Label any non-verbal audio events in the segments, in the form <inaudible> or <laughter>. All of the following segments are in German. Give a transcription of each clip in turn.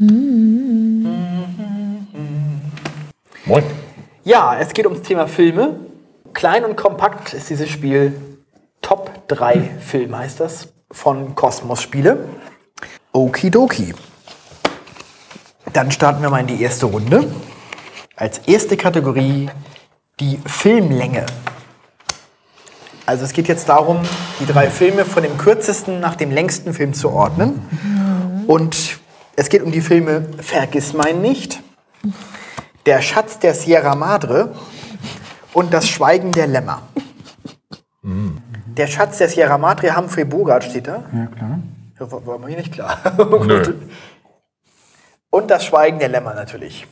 Moin. Ja, es geht ums Thema Filme. Klein und kompakt ist dieses Spiel. Top 3 Film heißt das. Von Kosmos Spiele. Okidoki. Dann starten wir mal in die erste Runde. Als erste Kategorie die Filmlänge. Also es geht jetzt darum, die drei Filme von dem kürzesten nach dem längsten Film zu ordnen. Und es geht um die Filme Vergiss mein nicht, Der Schatz der Sierra Madre und Das Schweigen der Lämmer. Der Schatz der Sierra Madre, Humphrey Bogart steht da. Ja, klar. Ja, War, war mir nicht klar. <laughs> Nö. Und das Schweigen der Lämmer natürlich.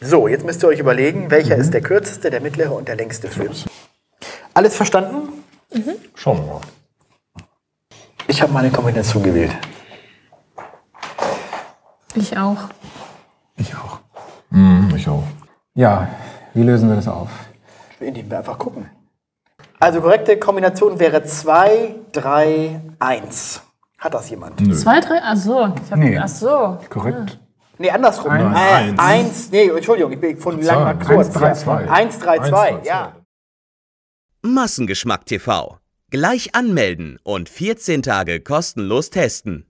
So, jetzt müsst ihr euch überlegen, welcher ist der kürzeste, der mittlere und der längste Film. Alles verstanden? Schauen wir mal. Ich habe meine Kombination gewählt. Ich auch. Ich auch. Hm, ich auch. Ja, wie lösen wir das auf? Indem wir einfach gucken. Also korrekte Kombination wäre 2, 3, 1. Hat das jemand? Nö. Zwei, drei? Ach so. Ich hab, Nee. Ach so. Korrekt. Nee, andersrum. Eins. Äh, Eins. eins. Nee, Entschuldigung, ich bin von lang mal Eins, kurz. drei, zwei. 1, 3, 2, ja. Massengeschmack TV. Gleich anmelden und 14 Tage kostenlos testen.